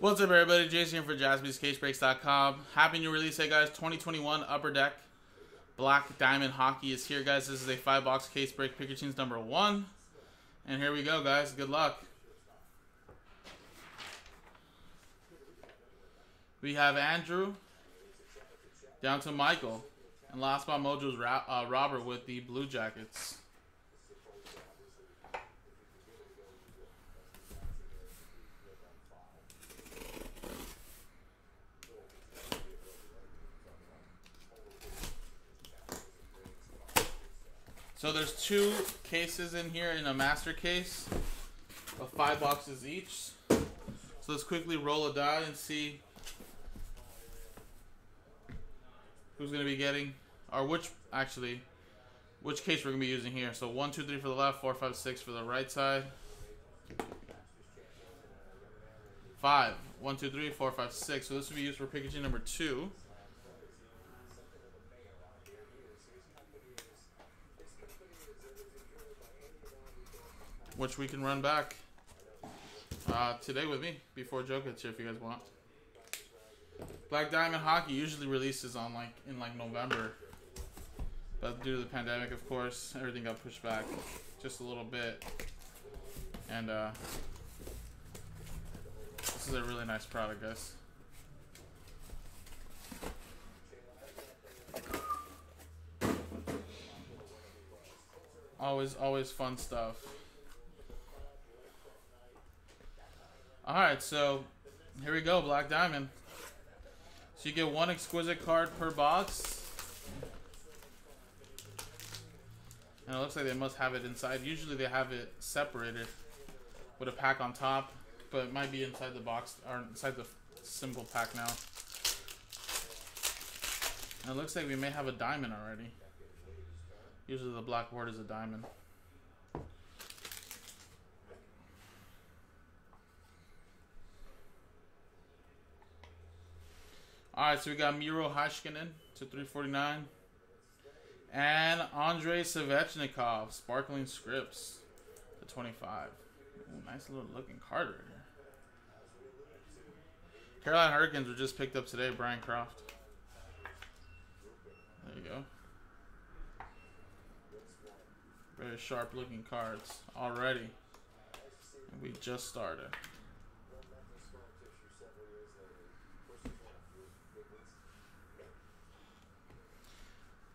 What's up, everybody? Jason here for jaspyscasebreaks.com. Happy new release day, guys. 2021 Upper Deck Black Diamond Hockey is here, guys. This is a five box case break. Pick your teams number one. And here we go, guys. Good luck. We have Andrew down to Michael. And last spot Mojo's uh, Robert with the Blue Jackets. So there's two cases in here in a master case of five boxes each. So let's quickly roll a die and see who's going to be getting, or which, actually, which case we're going to be using here. So one, two, three for the left, four, five, six for the right side. Five. One, two, three, four, five, six. So this will be used for packaging number two. Which we can run back uh, today with me before here if you guys want. Black Diamond Hockey usually releases on like in like November, but due to the pandemic, of course, everything got pushed back just a little bit. And uh, this is a really nice product, guys. Always, always fun stuff. Alright, so here we go, Black Diamond. So you get one exquisite card per box. And it looks like they must have it inside. Usually they have it separated with a pack on top, but it might be inside the box or inside the symbol pack now. And it looks like we may have a diamond already. Usually the black board is a diamond. All right, so we got Miro Heiskanen to 349. And Andrei Svechnikov, Sparkling Scripts to 25. Ooh, nice little looking card right here. Carolina Hurricanes were just picked up today, Brian Croft. There you go. Very sharp looking cards already. And we just started.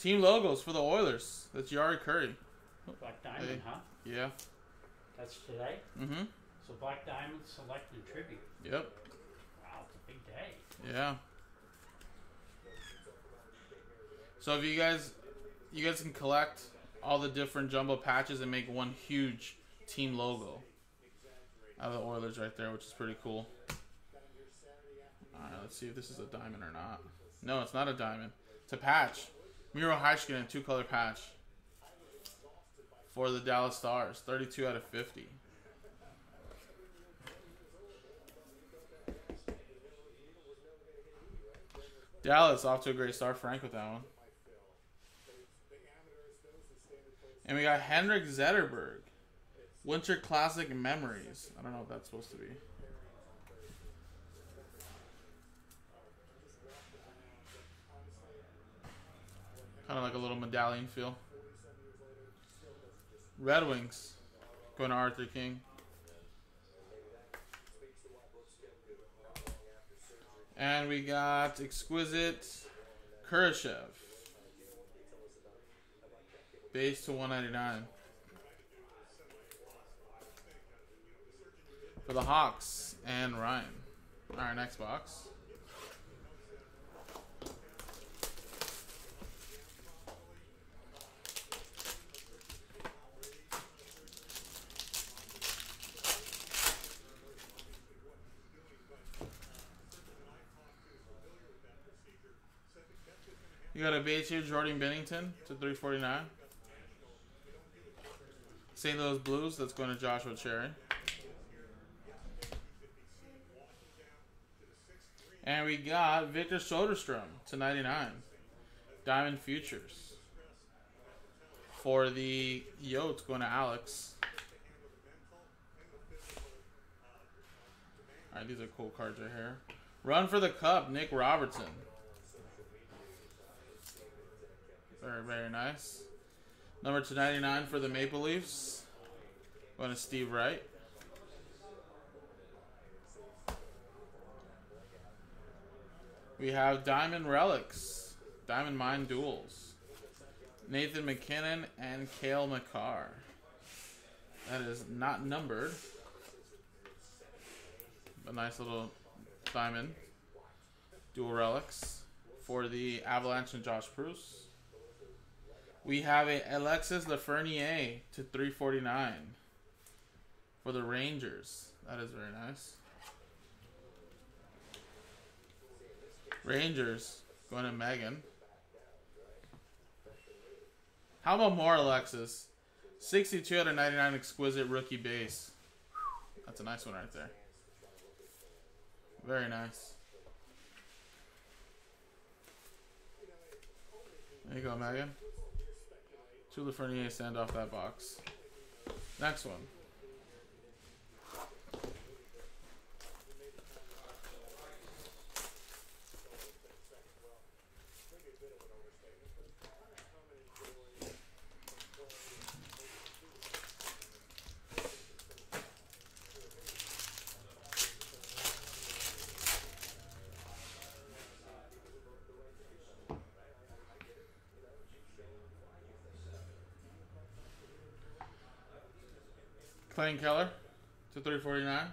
Team logos for the Oilers. That's Jari Kurri. Black Diamond, hey. huh? Yeah. That's today? Mm-hmm. So Black Diamond Select and Tribute. Yep. Wow, it's a big day. Yeah. So if you guys you guys can collect all the different jumbo patches and make one huge team logo out of the Oilers right there, which is pretty cool. Alright, let's see if this is a diamond or not. No, it's not a diamond. It's a patch. Miro Heiskanen, two color patch for the Dallas Stars. 32 out of 50. Dallas off to a great start. Frank with that one. And we got Henrik Zetterberg. Winter Classic Memories. I don't know what that's supposed to be. Medallion feel. Red Wings. Going to Arthur King. And we got Exquisite Kurashev. Base to 199. For the Hawks and Ryan. Alright, next box. You got a base here, Jordan Binnington to 349. St. Louis Blues, that's going to Joshua Cherry. And we got Victor Soderstrom to 99. Diamond Futures. For the Yotes, going to Alex. Alright, these are cool cards right here. Run for the cup, Nick Robertson. Very, very nice. Number 299 for the Maple Leafs. Going to Steve Wright. We have Diamond Relics. Diamond Mine Duels. Nathan MacKinnon and Cale Makar. That is not numbered. A nice little diamond. Dual relics for the Avalanche and Josh Bruce. We have a Alexis Lafreniere to 349 for the Rangers. That is very nice. Rangers going to Megan. How about more Alexis? 62 out of 99 exquisite rookie base. That's a nice one right there. Very nice. There you go, Megan. Two Lafreniere send off that box. Next one. Clayton Keller to 349.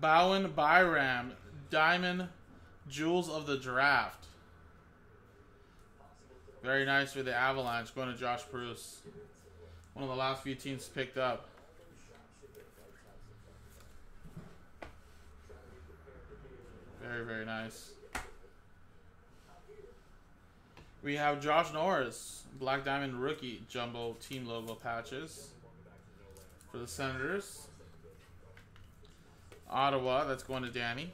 Bowen Byram, Diamond Jewels of the Draft. Very nice for the Avalanche, going to Josh Bruce. One of the last few teams picked up. Very, very nice. We have Josh Norris, Black Diamond Rookie Jumbo Team Logo Patches for the Senators. Ottawa, that's going to Danny.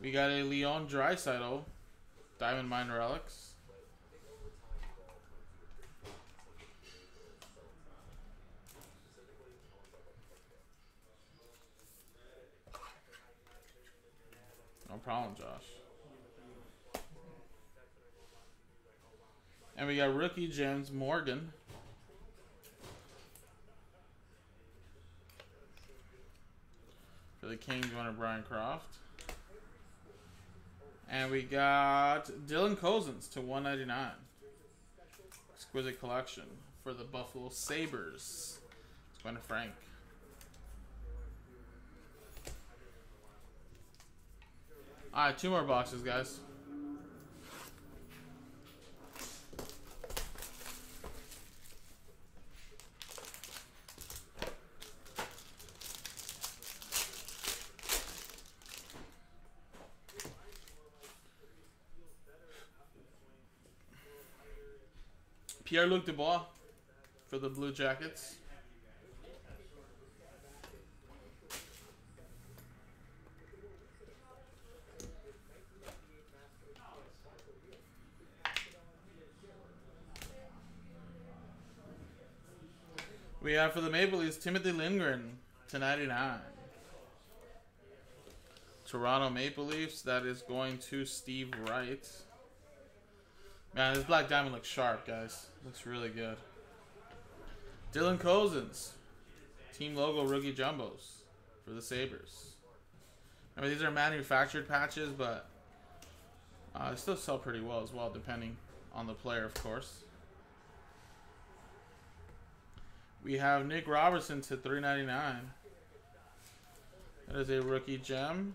We got a Leon Draisaitl, Diamond Mine Relics. No problem, Josh. And we got rookie James Morgan. For the Kings, to Brian Croft. And we got Dylan Cozens to 199. Exquisite collection for the Buffalo Sabres. It's going to Frank. Alright, two more boxes, guys. Pierre-Luc Dubois for the Blue Jackets. We have for the Maple Leafs Timothy Liljegren to 99. Toronto Maple Leafs, that is going to Steve Wright. Man, this Black Diamond looks sharp, guys. Looks really good. Dylan Cozens, Team Logo Rookie Jumbos for the Sabres. I mean, these are manufactured patches, but uh, they still sell pretty well as well, depending on the player, of course. We have Nick Robertson to 399. That is a rookie gem.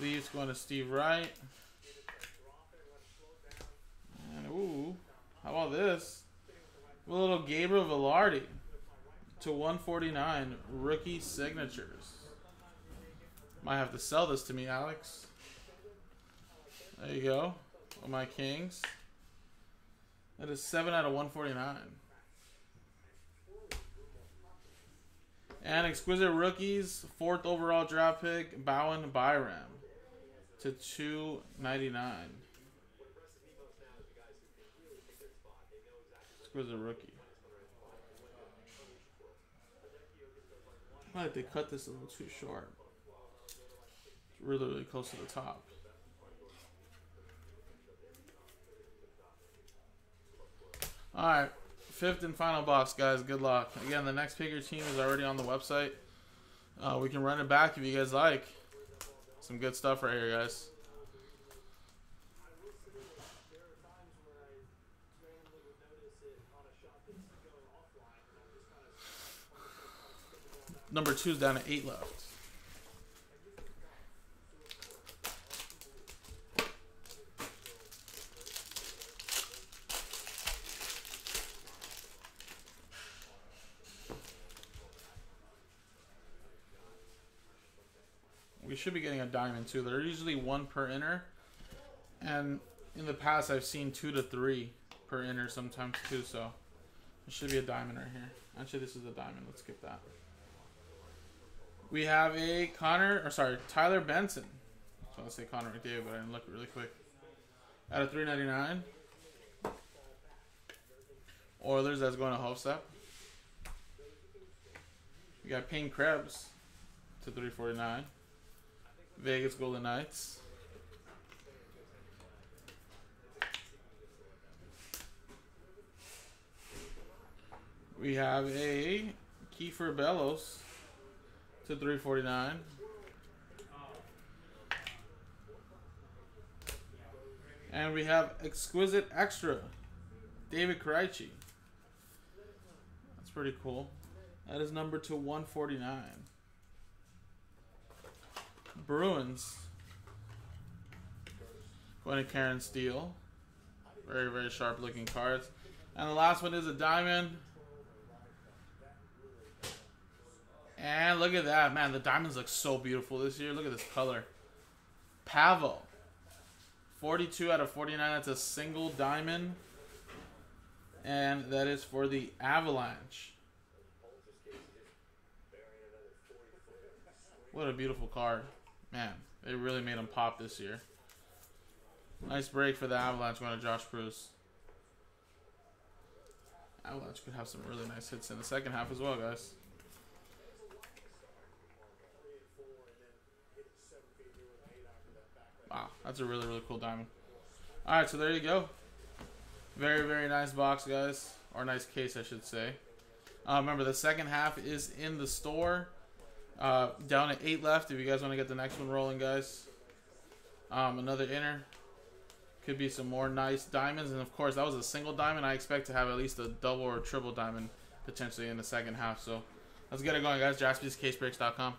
Leaves going to Steve Wright. And ooh, how about this? A little Gabriel Vilardi to 149 rookie signatures. Might have to sell this to me, Alex. There you go. All my Kings. That is 7 out of 149. And exquisite rookies, fourth overall draft pick, Bowen Byram to two ninety nine. Exquisite rookie. I like they cut this a little too short. It's really, really close to the top. Alright, fifth and final box, guys. Good luck. Again, the next picker team is already on the website. Uh, we can run it back if you guys like. Some good stuff right here, guys. Number two is down to eight left. Should be getting a diamond too. They're usually one per inner. And in the past, I've seen two to three per inner sometimes too. So there should be a diamond right here. Actually, this is a diamond. Let's skip that. We have a Connor, or sorry, Tyler Benson. I going to say Connor McDavid, but I didn't look really quick. Out of 399. Oilers, that's going to Hofstep. We got Peyton Krebs to 349. Vegas Golden Knights. We have a Kiefer Bellows to 349. And we have Exquisite Extra, David Krejci. That's pretty cool. That is number to 149. Bruins. Going to Karen Steele. Very, very sharp looking cards. And the last one is a diamond. And look at that, man. The diamonds look so beautiful this year. Look at this color. Pavel. 42 out of 49. That's a single diamond. And that is for the Avalanche. What a beautiful card. Man, they really made him pop this year. Nice break for the Avalanche going to Josh Bruce. Avalanche could have some really nice hits in the second half as well, guys. Wow, that's a really, really cool diamond. Alright, so there you go. Very, very nice box, guys. Or nice case, I should say. Uh, remember, the second half is in the store. Uh, down at 8 left if you guys want to get the next one rolling, guys. Um, another inner. Could be some more nice diamonds. And, of course, that was a single diamond. I expect to have at least a double or triple diamond potentially in the second half. So, let's get it going, guys. JaspysCaseBreaks.com.